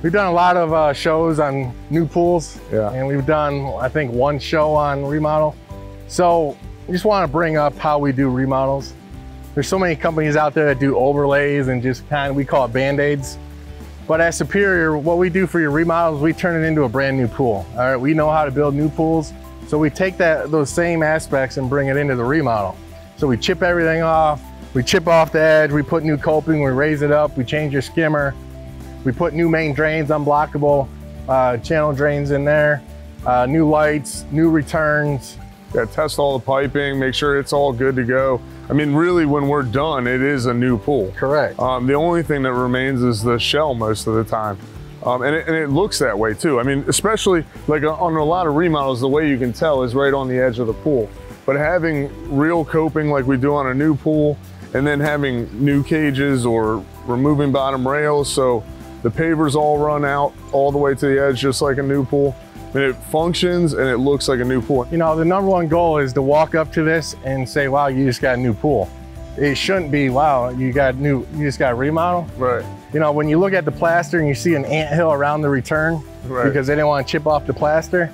We've done a lot of uh, shows on new pools. Yeah. And we've done, I think, one show on remodel. So I just want to bring up how we do remodels. There's so many companies out there that do overlays and just kind of, we call it band-aids. But at Superior, what we do for your remodels, we turn it into a brand new pool. All right, we know how to build new pools. So we take that those same aspects and bring it into the remodel. So we chip everything off, we chip off the edge, we put new coping, we raise it up, we change your skimmer, we put new main drains, unblockable uh, channel drains in there, uh, new lights, new returns. Yeah, test all the piping, make sure it's all good to go. I mean, really, when we're done, it is a new pool. Correct. Um, the only thing that remains is the shell most of the time. Um, and, it, and, it, looks that way too. I mean, especially like on a lot of remodels, the way you can tell is right on the edge of the pool. But having real coping like we do on a new pool, and then having new cages or removing bottom rails so the pavers all run out all the way to the edge just like a new pool. I mean, it functions and it looks like a new pool. You know, the number one goal is to walk up to this and say, wow, you just got a new pool. It shouldn't be, wow, you got new, you just got a remodel. Right. You know, when you look at the plaster and you see an ant hill around the return right. because they didn't want to chip off the plaster,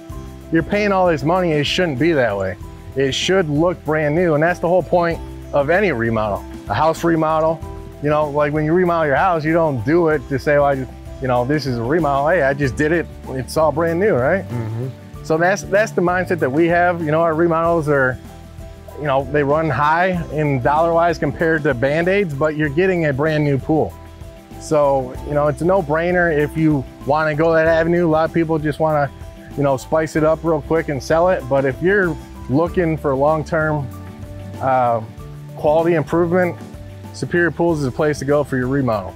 you're paying all this money. It shouldn't be that way. It should look brand new. And that's the whole point of any remodel. A house remodel, you know, like when you remodel your house, you don't do it to say, well, I just, you know, this is a remodel. Hey, I just did it. It's all brand new, right? Mm-hmm. So that's that's the mindset that we have. You know, our remodels are, you know, they run high in dollar wise compared to band aids, but you're getting a brand new pool. So you know, it's a no brainer if you want to go that avenue. A lot of people just want to, you know, spice it up real quick and sell it. But if you're looking for long term uh, quality improvement, Superior Pools is a place to go for your remodel.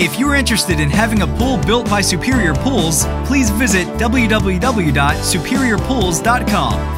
If you're interested in having a pool built by Superior Pools, please visit www.superiorpools.com.